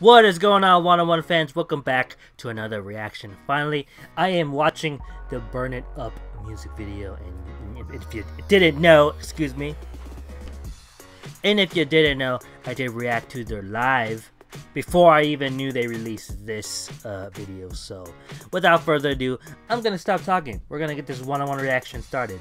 What is going on, Wanna One fans? Welcome back to another reaction. Finally, I am watching the Burn It Up music video, and if, you didn't know, excuse me, and if you didn't know, I did react to their live before I even knew they released this uh, video. So, without further ado, I'm gonna stop talking. We're gonna get this Wanna One reaction started.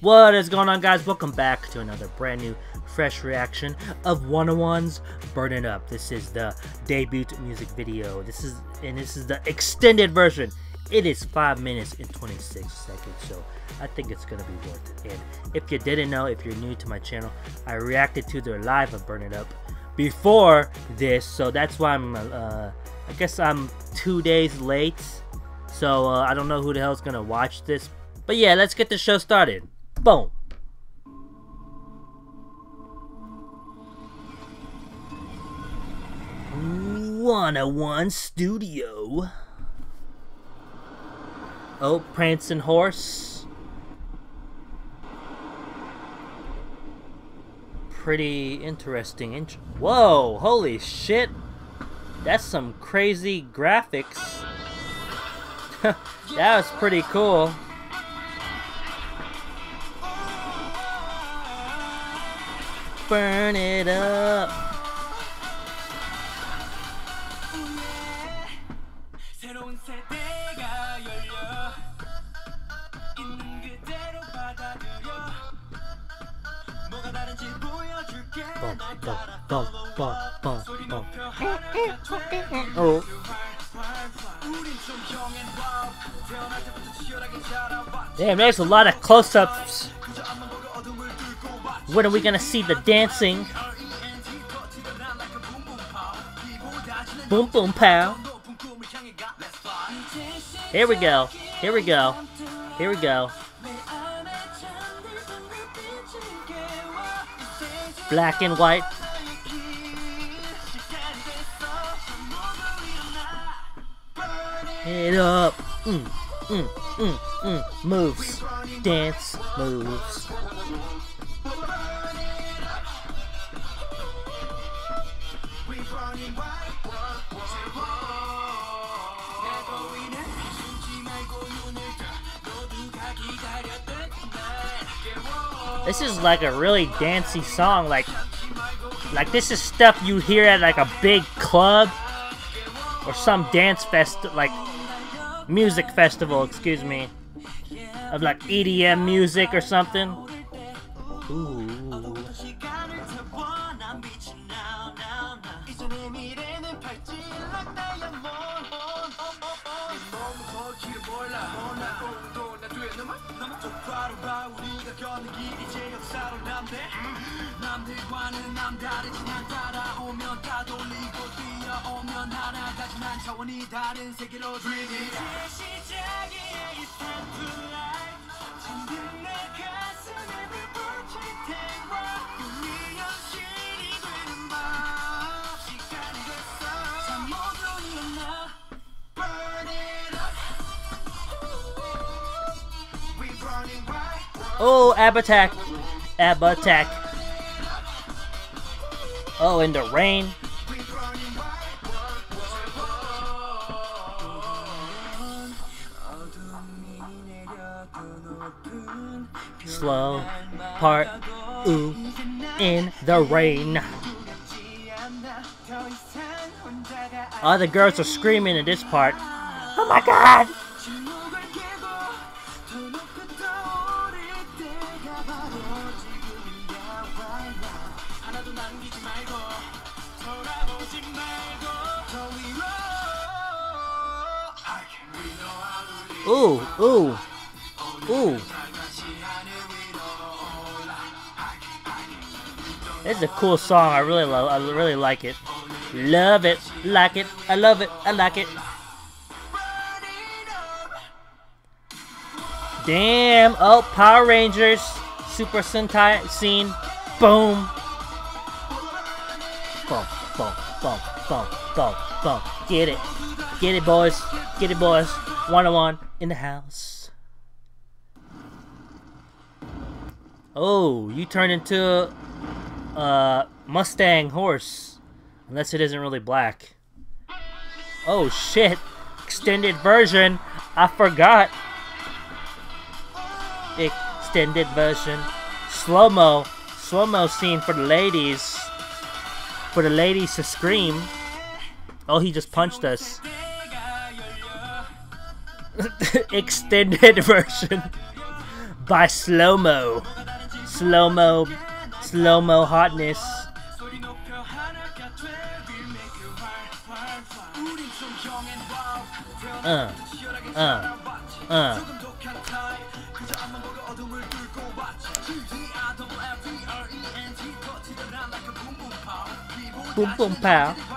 What is going on guys? Welcome back to another brand new fresh reaction of 101's Burn It Up. This is the debut music video. This is and this is the extended version. It is 5 minutes and 26 seconds, so I think it's gonna be worth it. And if you didn't know, if you're new to my channel, I reacted to their live of Burn It Up before this, so that's why I'm uh, I guess I'm two days late. So uh, I don't know who the hell's gonna watch this. But yeah, let's get the show started. Boom. One one studio. Oh, prancing horse. Pretty interesting. Int Whoa! Holy shit! That's some crazy graphics. that was pretty cool. Burn it up. Oh. Damn, there's a lot of close-ups when are we gonna see the dancing? Boom boom pow. Here we go. Here we go. Here we go. Black and white. Head up. Mm, mm, mm, mm. Moves. Dance moves. This is like a really dancey song, like like this is stuff you hear at like a big club or some dance fest like music festival, excuse me. Of like EDM music or something. Ooh. 걷는 길이 제 역사로 남대. 남들과는 남다르지 난 따라오면 다 돌리고 뛰어오면 하나가지만 차원이 다른 세계로 dreaming 제 시작이야 이 to Oh, ab attack. Ab attack. Oh, in the rain. Slow part. Ooh, in the rain. All the girls are screaming in this part. Oh my god! Ooh, ooh, ooh. This is a cool song. I really love. I really like it. Love it. Like it. I love it. I like it. Damn. Oh, Power Rangers. Super Sentai scene. Boom. Boom, boom, boom, boom, boom, boom. Get it. Get it, boys. Get it, boys. Wanna One in the house. Oh, you turn into a Mustang horse. Unless it isn't really black. Oh shit. Extended version. I forgot. Extended version. Slow-mo. Slow-mo scene for the ladies. For the ladies to scream. Oh, he just punched us. Extended version by Slow-mo. Slow-mo. Slow-mo hotness. Uh, uh, uh. Boom boom pow.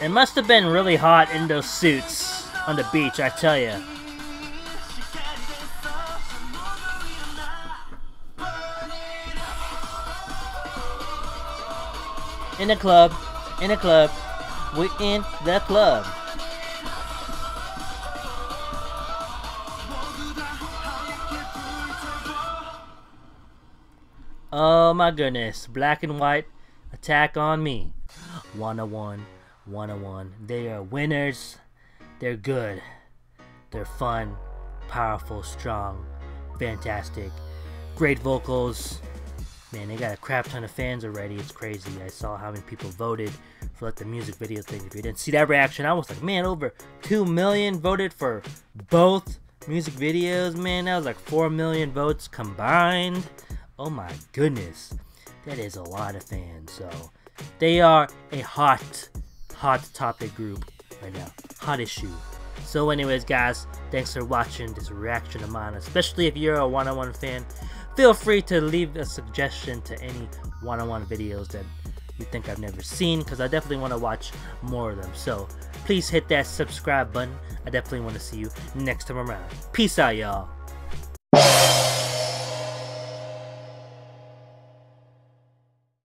It must have been really hot in those suits on the beach, I tell you. In the club, in the club, we in the club. Oh my goodness, black and white attack on me. 101, 101. They are winners. They're good. They're fun, powerful, strong, fantastic. Great vocals. Man, they got a crap ton of fans already. It's crazy. I saw how many people voted for like the music video thing. If you didn't see that reaction, I was like, man, over 2 million voted for both music videos. Man, that was like 4 million votes combined. Oh my goodness. That is a lot of fans. So they are a hot, hot topic group right now. Hot issue. So anyways, guys, thanks for watching this reaction of mine. Especially if you're a Wanna One fan, feel free to leave a suggestion to any Wanna One videos that you think I've never seen because I definitely want to watch more of them. So please hit that subscribe button. I definitely want to see you next time around. Peace out, y'all.